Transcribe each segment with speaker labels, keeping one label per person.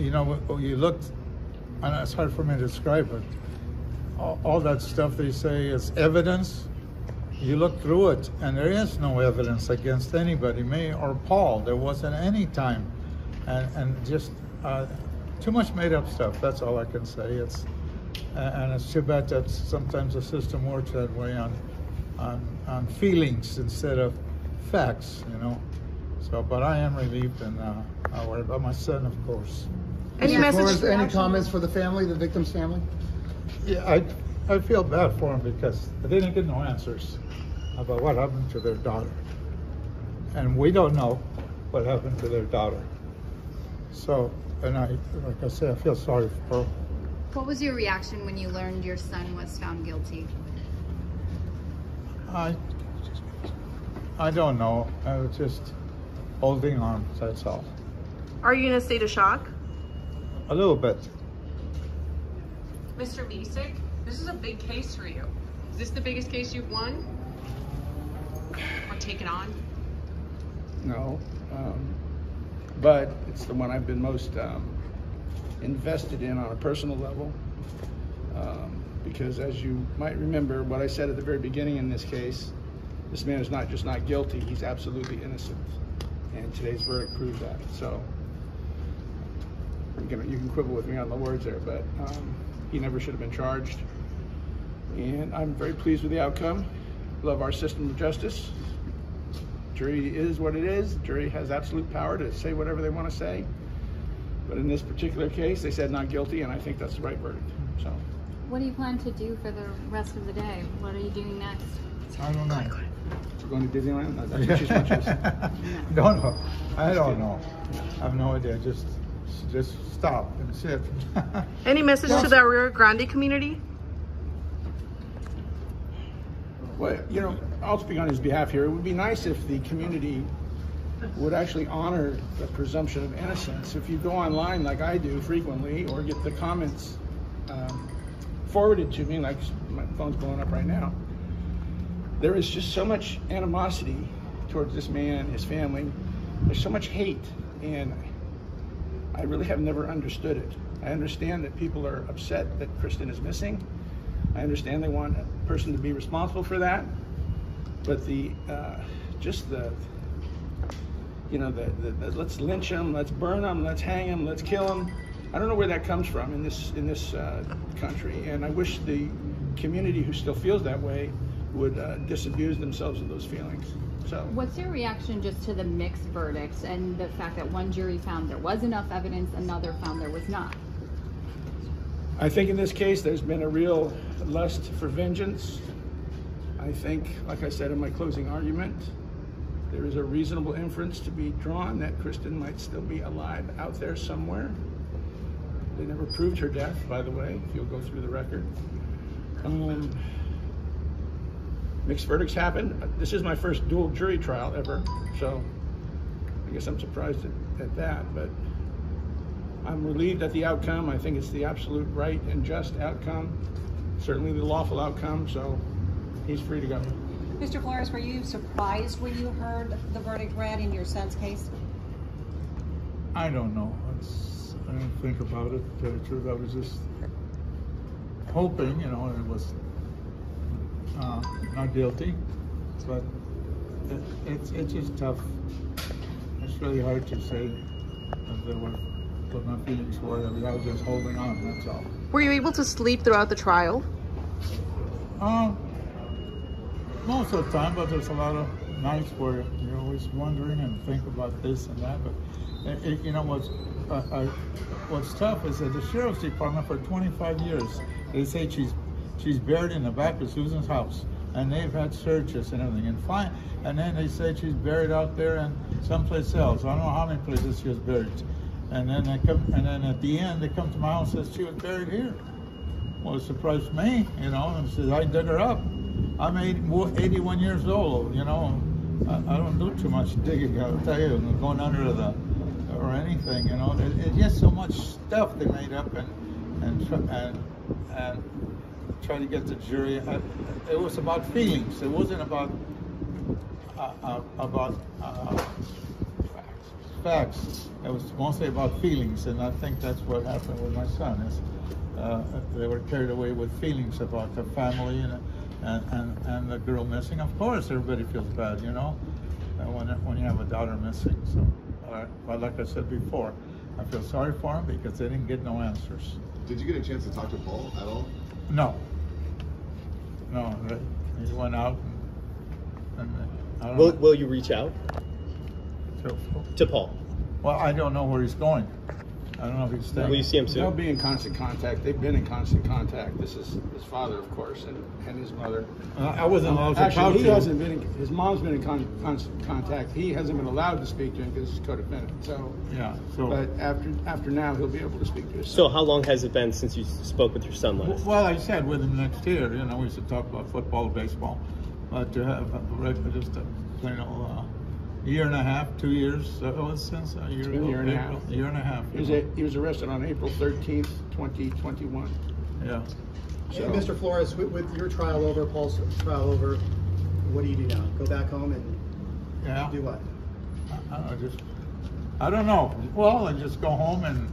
Speaker 1: you know, you looked, and it's hard for me to describe it. All, all that stuff they say is evidence. You look through it, and there is no evidence against anybody, me or Paul. There wasn't any time, and and just uh, too much made up stuff. That's all I can say. It's and it's too bad that sometimes the system works that way on on on feelings instead of facts. You know. So, but I am relieved and uh, I worry about my son, of course.
Speaker 2: Any
Speaker 3: Mr.
Speaker 2: message?
Speaker 3: Flores, any comments for the family, the victim's family?
Speaker 1: Yeah, I, I feel bad for them because they didn't get no answers about what happened to their daughter. And we don't know what happened to their daughter. So, and I, like I said, I feel sorry for them.
Speaker 4: What was your reaction when you learned your son was found guilty?
Speaker 1: I, I don't know. I was just holding on, that's all.
Speaker 2: Are you in a state of shock?
Speaker 1: A little bit.
Speaker 5: Mr. Mesick, this is a big case for you. Is this the biggest case you've won? Or taken on?
Speaker 6: No, um, but it's the one I've been most um, invested in on a personal level. Um, because as you might remember, what I said at the very beginning in this case, this man is not just not guilty, he's absolutely innocent. And today's verdict proves that. So you can, you can quibble with me on the words there, but um, he never should have been charged. And I'm very pleased with the outcome. Love our system of justice. Jury is what it is. Jury has absolute power to say whatever they want to say. But in this particular case, they said not guilty, and I think that's the right verdict. So.
Speaker 4: What do you plan to do for the rest of the day? What are you doing next?
Speaker 1: I don't know.
Speaker 6: We're going to Disneyland? That's what she's watching.
Speaker 1: don't know. I don't know. I have no idea. Just, just stop and sit.
Speaker 2: Any message to the Arroyo Grande community?
Speaker 6: Well, you know, I'll speak on his behalf here. It would be nice if the community would actually honor the presumption of innocence. If you go online like I do frequently or get the comments um, forwarded to me, like my phone's blowing up right now, there is just so much animosity towards this man, his family. There's so much hate, and I really have never understood it. I understand that people are upset that Kristin is missing. I understand they want a person to be responsible for that, but the uh, just the you know the, the, the, let's lynch him, let's burn him, let's hang him, let's kill him. I don't know where that comes from in this in this uh, country, and I wish the community who still feels that way would uh, disabuse themselves of those feelings. So,
Speaker 4: What's your reaction just to the mixed verdicts and the fact that one jury found there was enough evidence, another found there was not?
Speaker 6: I think in this case there's been a real lust for vengeance. I think, like I said in my closing argument, there is a reasonable inference to be drawn that Kristin might still be alive out there somewhere. They never proved her death, by the way, if you'll go through the record. Um, mixed verdicts happen. This is my first dual jury trial ever, so I guess I'm surprised at, at that, but I'm relieved at the outcome. I think it's the absolute right and just outcome, certainly the lawful outcome, so he's free to go.
Speaker 7: Mr. Flores, were you surprised when you heard the verdict read in your son's case?
Speaker 1: I don't know. It's, I didn't think about it. To tell the truth, I was just hoping, you know, it was uh, not guilty, but it, it's it's just tough. It's really hard to say what, what my feelings were. I, mean, I was just holding on. That's all.
Speaker 2: Were you able to sleep throughout the trial?
Speaker 1: Um, most of the time, but there's a lot of nights where you're always wondering and think about this and that. But it, it, you know what's uh, uh, what's tough is that the sheriff's department for 25 years they say she's she's buried in the back of Susan's house, and they've had searches and everything, and fine. And then they said she's buried out there in someplace else. I don't know how many places she was buried. And then they come, and then at the end they come to my house and says she was buried here. Well, it surprised me, you know, and says I dug her up. I'm 81 years old, you know. I, I, don't do too much digging, I'll tell you, going under the or anything, you know. It, it's just so much stuff they made up and and and and try to get the jury. It was about feelings. It wasn't about uh, uh, about uh, facts. It was mostly about feelings, and I think that's what happened with my son. Is uh, they were carried away with feelings about the family and and, and, and the girl missing. Of course, everybody feels bad, you know, uh, when when you have a daughter missing. So, uh, but like I said before, I feel sorry for them because they didn't get no answers.
Speaker 8: Did you get a chance to talk to Paul at all?
Speaker 1: No. No, he went out and, and I don't
Speaker 9: Will,
Speaker 1: know.
Speaker 9: will you reach out
Speaker 1: So-
Speaker 9: to Paul?
Speaker 1: Well, I don't know where he's going. I don't know if he's staying.
Speaker 9: Will you see him soon?
Speaker 6: They'll be in constant contact. They've been in constant contact. This is his father, of course, and, and his mother.
Speaker 1: Uh, I wasn't allowed to talk
Speaker 6: Actually, he
Speaker 1: to
Speaker 6: hasn't been. In, his mom's been in con, constant contact. He hasn't been allowed to speak to him because he's codependent. So,
Speaker 1: Yeah, so.
Speaker 6: but after after now, he'll be able to speak to his.
Speaker 9: So how long has it been since you spoke with your son
Speaker 1: W-
Speaker 9: last?
Speaker 1: Well, I said with him next year, you know, we used to talk about football, baseball, but to have a reg- just a plain old uh, year and a half, two years, uh, it was since a year
Speaker 6: been a
Speaker 1: ago,
Speaker 6: year and a
Speaker 1: April,
Speaker 6: half.
Speaker 1: year and a half.
Speaker 6: He was, a, he was arrested on April 13th, 2021.
Speaker 1: Yeah.
Speaker 3: Hey, Mr. Flores, with, with your trial over, Paul's trial over, what do you do now? Go back home and
Speaker 1: Yeah.
Speaker 3: do what?
Speaker 1: I, I don't know, just, I don't know. Well, I just go home and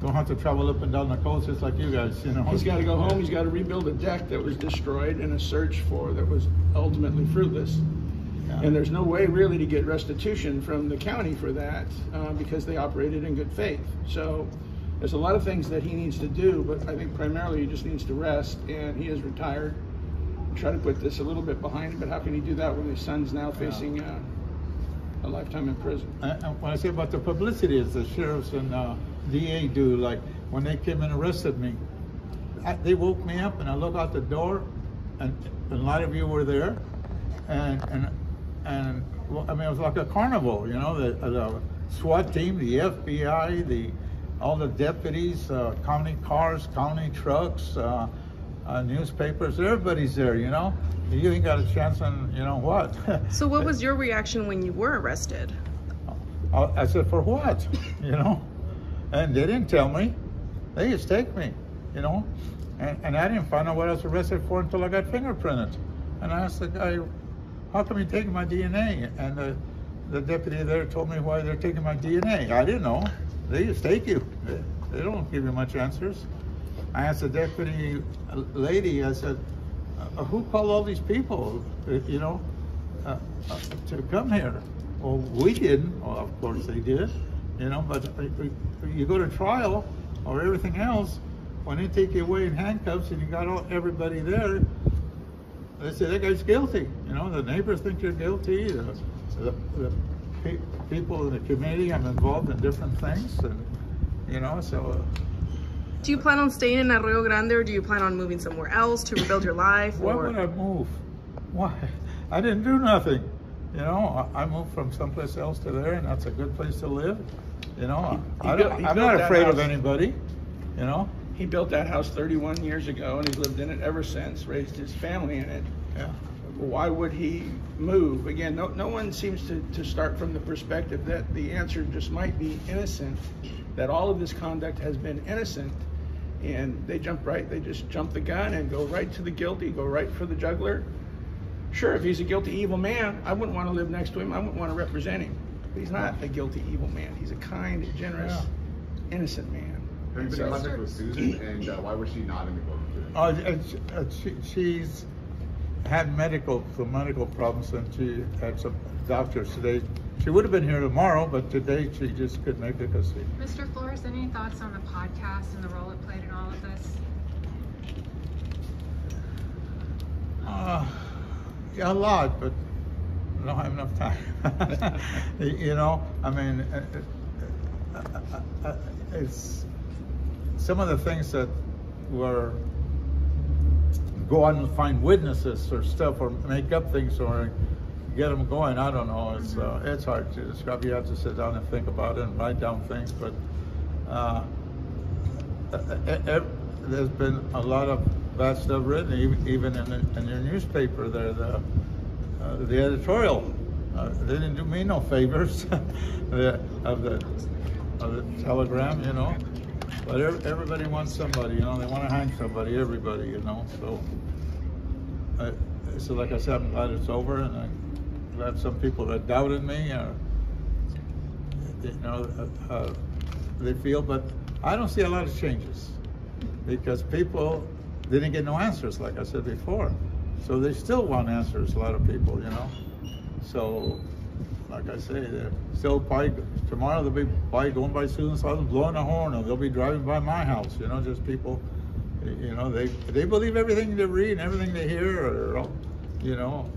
Speaker 1: don't have to travel up and down the coast just like you guys, you know.
Speaker 6: He's got to go home. He's got to rebuild a deck that was destroyed in a search for that was ultimately fruitless.
Speaker 1: Yeah.
Speaker 6: And there's no way really to get restitution from the county for that uh, because they operated in good faith. So there's a lot of things that he needs to do, but I think primarily he just needs to rest. And he is retired. Try to put this a little bit behind him, but how can he do that when his son's now facing uh, a lifetime in prison?
Speaker 1: And and what I say about the publicity is the sheriffs and uh, DA do. Like when they came and arrested me, I, they woke me up and I look out the door, and, and a lot of you were there, and and and I mean it was like a carnival, you know. The, the SWAT team, the FBI, the all the deputies, uh, county cars, county trucks, uh, uh, newspapers, everybody's there, you know. You ain't got a chance on, you know what.
Speaker 2: So what was your reaction when you were arrested?
Speaker 1: I I said, for what? You know? And they didn't tell me. They just take me, you know? And, and I didn't find out what I was arrested for until I got fingerprinted. And I asked the guy, how come you're taking my DNA? And the, the deputy there told me why they're taking my DNA. I didn't know. They just take you. They, don't give you much answers. I asked the deputy lady, I said, uh, who called all these people, uh, you know, uh, uh, to come here? Well, we didn't. Well, of course they did, you know, but uh, uh, you go to trial or everything else, when they take you away in handcuffs and you got all, everybody there, they say that guy's guilty. You know, the neighbors think you're guilty. The, the, the pe- people in the community, I'm involved in different things, and you know, so. Uh,
Speaker 2: Do you plan on staying in Arroyo Grande or do you plan on moving somewhere else to rebuild your life?
Speaker 1: Why
Speaker 2: or-
Speaker 1: would I move? Why? I didn't do nothing. You know, I I moved from someplace else to there, and that's a good place to live. You know,
Speaker 6: He- he
Speaker 1: I
Speaker 6: built-
Speaker 1: don't,
Speaker 6: he
Speaker 1: I'm not
Speaker 6: that
Speaker 1: afraid of anybody. You know,
Speaker 6: He built that house 31 years ago and he's lived in it ever since, raised his family in it.
Speaker 1: yeah.
Speaker 6: why would he move? Again, no, no one seems to, to start from the perspective that the answer just might be innocent, that all of this conduct has been innocent, and they jump right, they just jump the gun and go right to the guilty, go right for the juggler. Sure, if he's a guilty evil man, I wouldn't want to live next to him, I wouldn't want to represent him. But he's not a guilty evil man, he's a kind, generous, innocent man.
Speaker 8: Have you been in contact with Susan, and uh, why was she not in the court today?
Speaker 1: Uh, she, uh, she, she's had medical some medical problems, and she had some doctors today. She would have been here tomorrow, but today she just couldn't make it because.
Speaker 5: Mr. Flores, any thoughts on the podcast and the role it played in all of this?
Speaker 1: Uh, yeah, a lot, but I don't have enough time. you know, I mean, uh, uh, uh, uh, it's some of the things that were go out and find witnesses or stuff, or make up things, or get them going. I don't know. It's uh, it's hard to describe. You have to sit down and think about it and write down things, but. Uh, uh, uh, there's been a lot of bad stuff written, even, even in, the, in your newspaper there, the, uh, the editorial. Uh, they didn't do me no favors the, of, the, of the telegram, you know. But everybody wants somebody, you know, they want to hang somebody, everybody, you know. So, uh, so like I said, I'm glad it's over, and I'm glad some people that doubted me are, you know, uh, uh, they feel, but I don't see a lot of changes because people didn't get no answers, like I said before. So they still want answers, a lot of people, you know. So, like I say, they're still probably, tomorrow they'll be probably going by Susan Sullivan blowing a horn, or they'll be driving by my house, you know, just people, you know, they they believe everything they read and everything they hear, or, you know.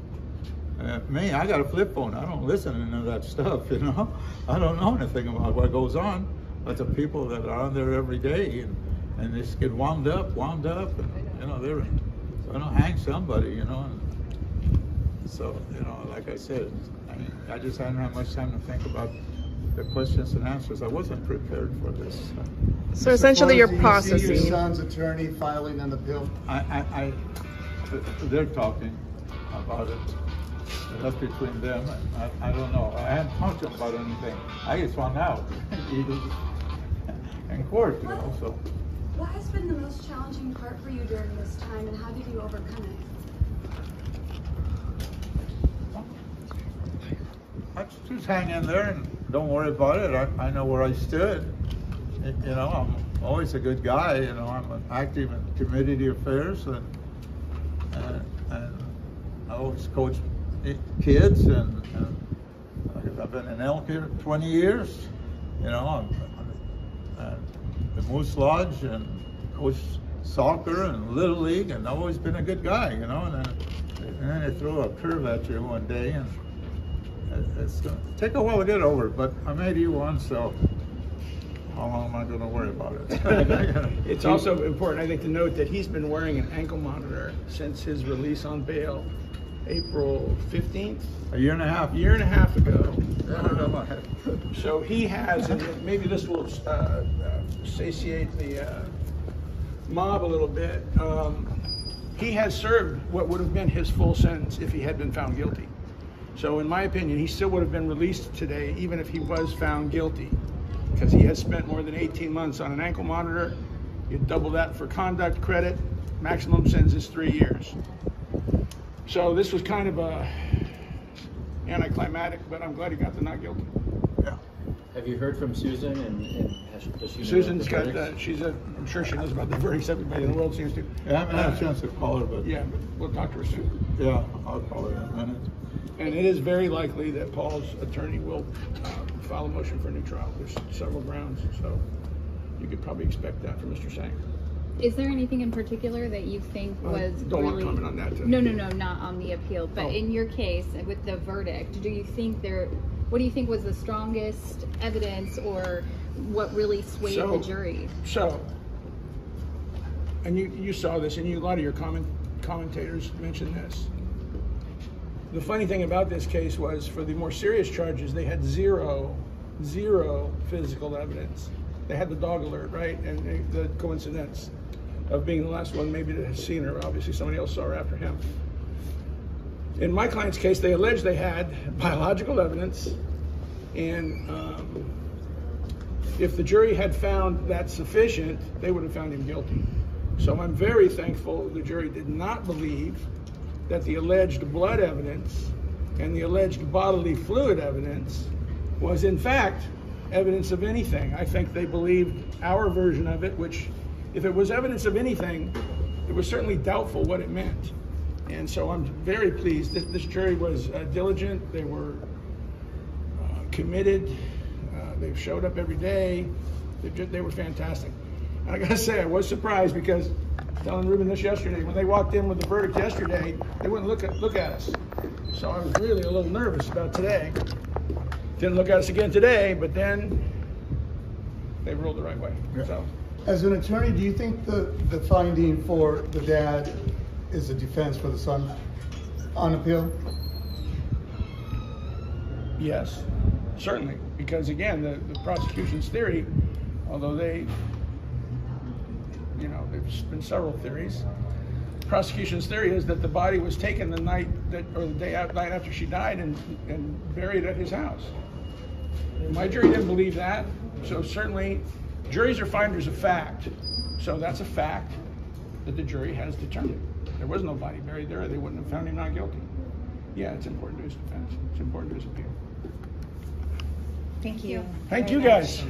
Speaker 1: Uh, me, I got a flip phone. I don't listen to that stuff, you know. I don't know anything about what goes on. But the people that are on there every day and, and they just get wound up, wound up, and, you know, they're going to hang somebody, you know. And so, you know, like I said, I, mean, I just hadn't had much time to think about the questions and answers. I wasn't prepared for this.
Speaker 2: So essentially, you're
Speaker 3: Do you see
Speaker 2: processing.
Speaker 3: your son's attorney filing an appeal?
Speaker 1: I, I, I, they're talking about it. That's between them. I, I don't know. I haven't talked about anything. I just found out in court, you know. So
Speaker 10: What has been the most challenging part for you during this time, and how did you overcome it?
Speaker 1: I just hang in there and don't worry about it. I, I know where I stood. You know, I'm always a good guy. You know, I'm active in community affairs and and, and I always coach kids and, and I've been in Elk here 20 years. You know, I'm, at the Moose Lodge and coach soccer and little league and I've always been a good guy. You know, and then, and then they throw a curve at you one day and it's gonna take a while to get over it, but I'm 81, so how long am I going to worry about it?
Speaker 6: It's also important, I think, to note that he's been wearing an ankle monitor since his release on bail, April 15th,
Speaker 1: a year and a half.
Speaker 6: a year and a half ago.
Speaker 1: Yeah, I know my head.
Speaker 6: So he has, and maybe this will uh, uh, satiate the uh, mob a little bit. Um, he has served what would have been his full sentence if he had been found guilty. So, in my opinion, he still would have been released today, even if he was found guilty, because he has spent more than 18 months on an ankle monitor. You double that for conduct credit, maximum sentence is three years. So, this was kind of a anticlimactic, but I'm glad he got the not guilty.
Speaker 1: Yeah.
Speaker 9: Have you heard from Susan and, and has, does she know
Speaker 6: Susan's
Speaker 9: the
Speaker 6: got,
Speaker 9: verdicts?
Speaker 6: uh, she's a, I'm sure she knows about the verdicts, everybody in the world seems to.
Speaker 1: Yeah, I haven't had a chance to call her, but
Speaker 6: Yeah, but we'll talk to her soon.
Speaker 1: yeah, I'll call her in a minute.
Speaker 6: And it is very likely that Paul's attorney will uh, file a motion for a new trial. There's several grounds, so you could probably expect that from Mr. Sanger.
Speaker 4: Is there anything in particular that you think
Speaker 6: I
Speaker 4: was
Speaker 6: don't want
Speaker 4: really?
Speaker 6: to comment on that.
Speaker 4: No, no, no, not on the appeal, but
Speaker 6: Oh.
Speaker 4: in your case with the verdict, do you think there? What do you think was the strongest evidence, or what really swayed
Speaker 6: So-
Speaker 4: the jury?
Speaker 6: So, and you, you saw this, and you, a lot of your comment, commentators mentioned this. The funny thing about this case was, for the more serious charges, they had zero, zero physical evidence. They had the dog alert, right, and the coincidence of being the last one maybe to have seen her. Obviously, somebody else saw her after him. In my client's case, they alleged they had biological evidence, and um, if the jury had found that sufficient, they would have found him guilty. So I'm very thankful the jury did not believe that the alleged blood evidence and the alleged bodily fluid evidence was in fact evidence of anything. I think they believed our version of it, which if it was evidence of anything, it was certainly doubtful what it meant. And so I'm very pleased that this jury was uh, diligent. They were uh, committed. Uh, they've showed up every day. They, they were fantastic. And I gotta say, I was surprised because telling Ruben this yesterday, when they walked in with the verdict yesterday, they wouldn't look at look at us. So I was really a little nervous about today. Didn't look at us again today, but then they ruled the right way. So
Speaker 3: As an attorney, do you think the, the finding for the dad is a defense for the son on appeal?
Speaker 6: Yes, certainly, because again, the, the prosecution's theory, although they, you know, there's been several theories. Prosecution's theory is that the body was taken the night that, or the day out, night after she died and, and buried at his house. My jury didn't believe that, so certainly, juries are finders of fact. So that's a fact that the jury has determined. There was no body buried there, they wouldn't have found him not guilty. Yeah, it's important to his defense, it's important to his appeal.
Speaker 4: Thank you.
Speaker 6: Thank
Speaker 4: very
Speaker 6: you
Speaker 4: much.
Speaker 6: guys.